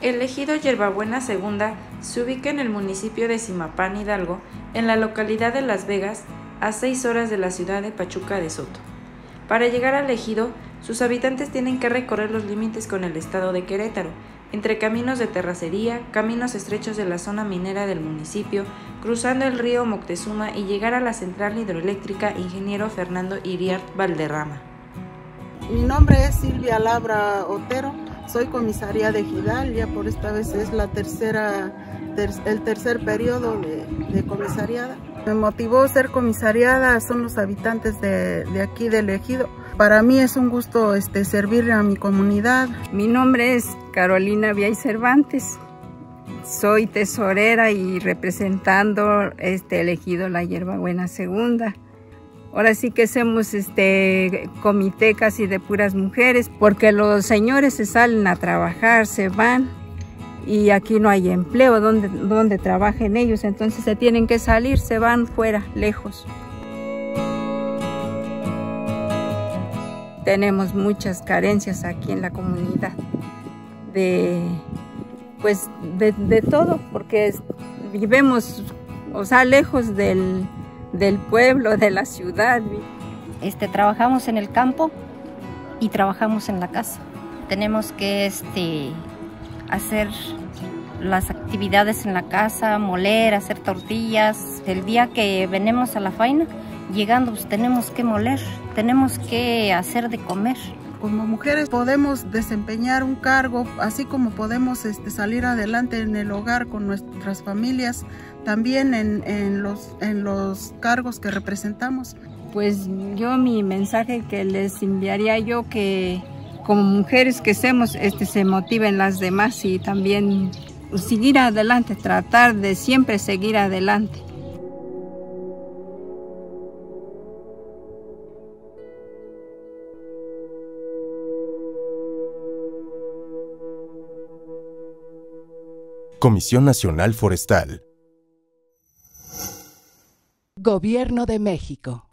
El ejido Yerbabuena Segunda se ubica en el municipio de Simapán Hidalgo, en la localidad de Las Vegas, a 6 horas de la ciudad de Pachuca de Soto. Para llegar al ejido, sus habitantes tienen que recorrer los límites con el estado de Querétaro, entre caminos de terracería, caminos estrechos de la zona minera del municipio, cruzando el río Moctezuma y llegar a la central hidroeléctrica Ingeniero Fernando Iriart Valderrama. Mi nombre es Silvia Labra Otero, soy comisaria de Gidal, ya por esta vez es la tercera, el tercer periodo de, comisariada. Me motivó ser comisariada, son los habitantes de, de aquí del ejido. Para mí es un gusto este, servir a mi comunidad. Mi nombre es Carolina Viay Cervantes. Soy tesorera y representando este elegido la Hierbabuena Segunda. Ahora sí que hacemos este comité casi de puras mujeres, porque los señores se salen a trabajar, se van y aquí no hay empleo donde, donde trabajen ellos, entonces se tienen que salir, se van fuera, lejos. Tenemos muchas carencias aquí en la comunidad de pues de, de todo, porque vivimos, o sea, lejos del, del pueblo, de la ciudad. Este, trabajamos en el campo y trabajamos en la casa. Tenemos que este, hacer las actividades en la casa, moler, hacer tortillas. El día que venimos a la faina, llegando pues tenemos que moler, tenemos que hacer de comer. Como mujeres podemos desempeñar un cargo, así como podemos este, salir adelante en el hogar con nuestras familias, también en, los, en los cargos que representamos. Pues yo mi mensaje que les enviaría yo que como mujeres que somos, este, se motiven las demás y también seguir adelante, tratar de siempre seguir adelante. Comisión Nacional Forestal. Gobierno de México.